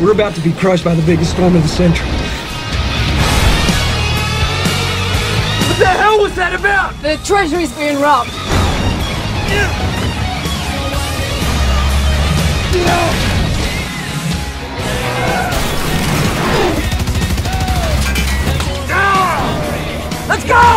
We're about to be crushed by the biggest storm of the century. What the hell was that about? The treasury's being robbed. Ah! Let's go!